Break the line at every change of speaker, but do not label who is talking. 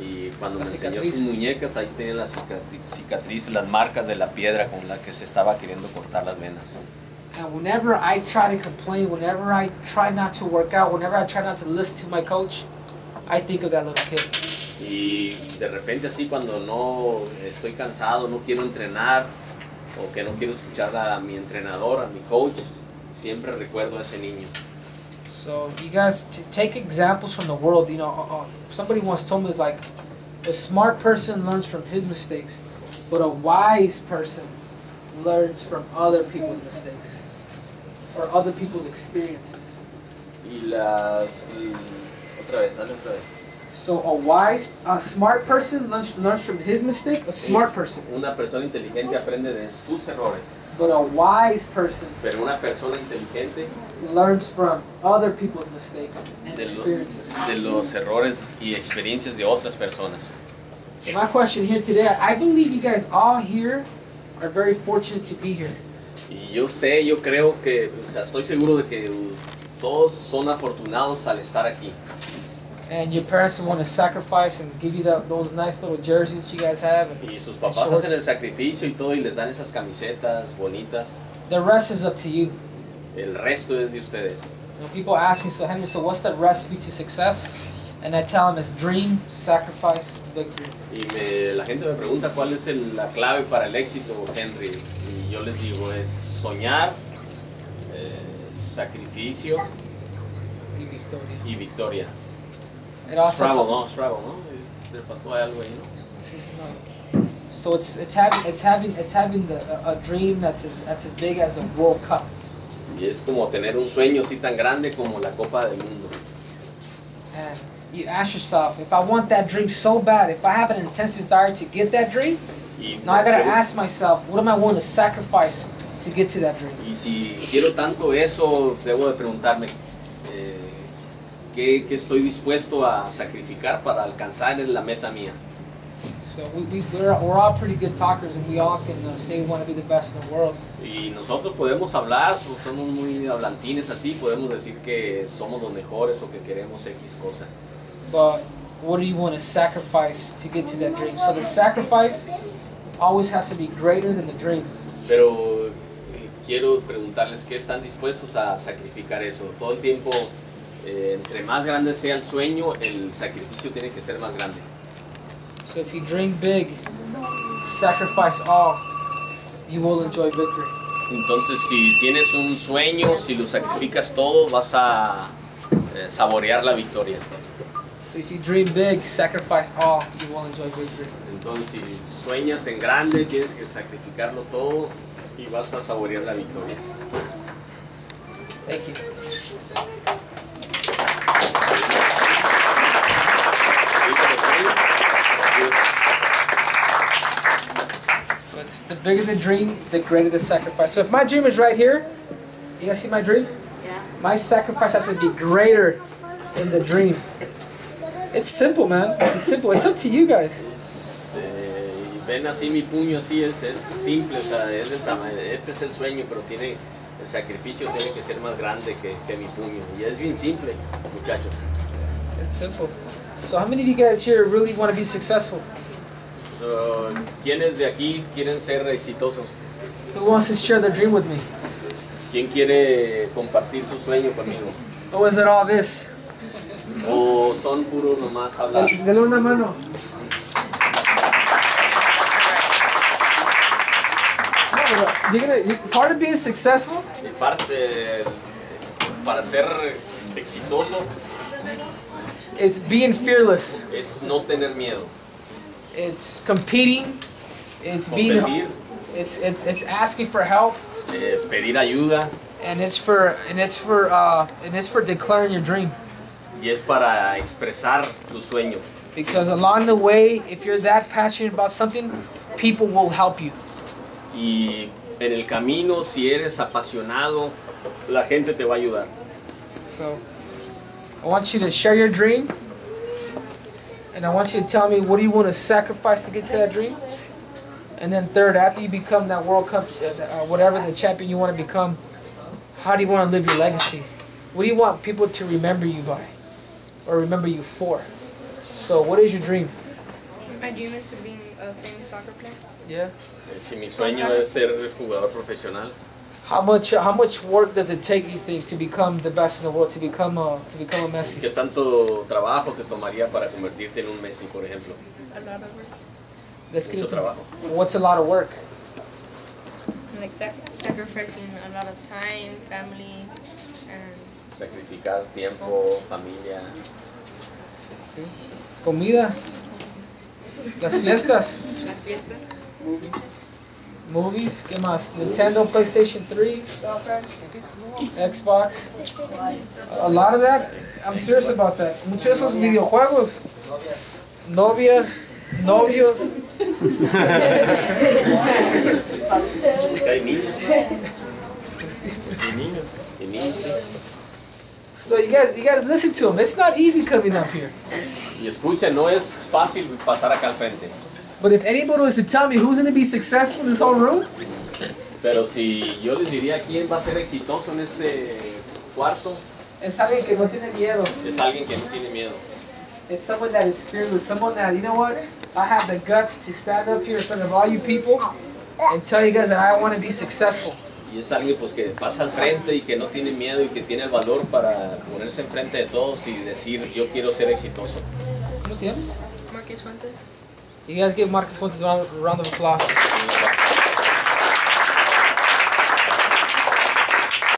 Y cuando
La
me enseñó
cicatriz.
sus muñecas, ahí tenía las cicatri- cicatrices, las marcas de la piedra con la que se estaba queriendo cortar las venas.
And whenever I try to complain, whenever I try not to work out, whenever I try not to listen to my coach, I think of that little kid.
Y de repente así cuando no estoy cansado, no quiero entrenar o que no quiero escuchar a mi entrenador, a mi coach, siempre recuerdo a ese niño.
So you guys take examples from the world. You know, uh, uh, somebody once told me it's like a smart person learns from his mistakes, but a wise person learns from other people's mistakes or other people's experiences.
Y las... y- otra vez, dale otra vez.
So a wise, a smart person learns, learns from his mistake. A smart person,
Una persona inteligente aprende de sus errores,
but a wise person
pero una persona inteligente
learns from other people's mistakes and
de,
experiences.
de los errores y experiencias de otras personas.
So my question here today, I believe you guys all here are very fortunate to be here.
Y yo sé, yo creo que, o sea, estoy seguro de que todos son afortunados al estar aquí.
And your parents want to sacrifice and give you that, those nice little jerseys you guys have. And
Y sus papás hacen el sacrificio y todo y les dan esas camisetas bonitas.
the rest is up to you.
El resto es de ustedes.
You know, people ask me, so Henry, so what's the recipe to success? And I tell them it's dream, sacrifice, victory.
Y me- la gente me pregunta cuál es el- la clave para el éxito, Henry. Y yo les digo, es soñar, eh, sacrificio
y victoria.
y victoria.
It also
¿no? Struggle, ¿no? Te algo.
So it's it's having it's having it's having the, a, a dream that's as that's as big as a World Cup.
Y es como tener un sueño así tan grande como la Copa del Mundo.
And you ask yourself, if I want that dream so bad, if I have an intense desire to get that dream,
Y,
now I gotta ask myself, what am I willing to sacrifice to get to that dream?
y si quiero tanto eso, debo de preguntarme ¿qué, qué estoy dispuesto a sacrificar para alcanzar la meta mía.
So we, we, we're, we're all pretty good talkers and we all can uh, say we want to be the best in the world.
Y nosotros podemos hablar, so- somos muy hablantines así, podemos decir que somos los mejores o que queremos X cosa.
But what do you want to sacrifice to get to that dream? So the sacrifice always has to be greater than the dream.
Pero eh, quiero preguntarles qué están dispuestos a sacrificar eso. Todo el tiempo, eh, entre más grande sea el sueño, el sacrificio tiene que ser más grande.
So if you dream big, sacrifice all, you will enjoy victory.
Entonces, si tienes un sueño, si lo sacrificas todo, vas a eh, saborear la victoria.
So if you dream big, sacrifice all, you will enjoy victory.
Entonces, si sueñas en grande, tienes que sacrificarlo todo y vas a saborear la victoria.
Thank you. So it's the bigger the dream, the greater the sacrifice. So if my dream is right here, you guys see my dream?
Yeah.
My sacrifice has to be greater in the dream. It's simple, man. It's simple. It's up to you guys.
Es, eh, y ven así mi puño, así es, es simple, o sea, es del tamaño, este es el sueño, pero tiene, el sacrificio tiene que ser más grande que, que mi puño. Y es bien simple, muchachos.
It's simple. So how many of you guys here really want to be successful?
So, ¿Quiénes de aquí quieren ser exitosos?
Who wants to share their dream with me?
¿Quién quiere compartir su sueño conmigo?
Or is it all this?
¿O son puro nomás hablar?
Dale una mano. You're gonna, you, part of being successful
Y parte, para ser exitoso
is being fearless.
es no tener miedo.
It's competing. It's being. It's it's it's asking for help,
eh, pedir ayuda
and it's for and it's for uh and it's for declaring your dream.
y es para expresar tu sueño.
Because along the way, if you're that passionate about something, people will help you.
Y en el camino, si eres apasionado, la gente te va a ayudar.
So I want you to share your dream. And I want you to tell me what do you want to sacrifice to get to that dream? And then third, after you become that World Cup, uh, uh, whatever the champion you want to become, how do you want to live your legacy? What do you want people to remember you by? Or remember you for? So, what is your dream?
My dream is to be a famous soccer player.
Yeah.
Eh, Si mi sueño es ser jugador profesional,
How much how much work does it take you think to become the best in the world to become a to become a Messi?
¿qué tanto trabajo te tomaría para convertirte en un Messi, por ejemplo?
A lot of work.
Let's
Mucho trabajo.
what's a lot of work.
Like sac- sacrificing a lot of time, family, and
Sacrificar tiempo, familia,
Comida. Las fiestas.
las fiestas.
Movies. ¿Qué más? Nintendo, PlayStation 3, Xbox. A lot of that. I'm serious about that. Muchos de esos videojuegos. Novias, novios. So you guys, you guys listen to him. It's not easy coming up here.
Y escuchen, no es fácil pasar acá al frente,
But if anybody was to tell me who's going to be successful in this whole room,
pero si yo les diría quién va a ser exitoso en este cuarto,
es alguien que no tiene miedo.
es alguien que no tiene miedo.
It's someone that is fearless. Someone that, you know what? I have the guts to stand up here in front of all you people and tell you guys that I want to be successful.
Y es alguien pues que pasa al frente y que no tiene miedo y que tiene el valor para ponerse enfrente de todos y decir yo quiero ser exitoso.
¿Cómo te llamas?
Marcus Fuentes.
You guys give Marcus Fuentes a round, round of applause.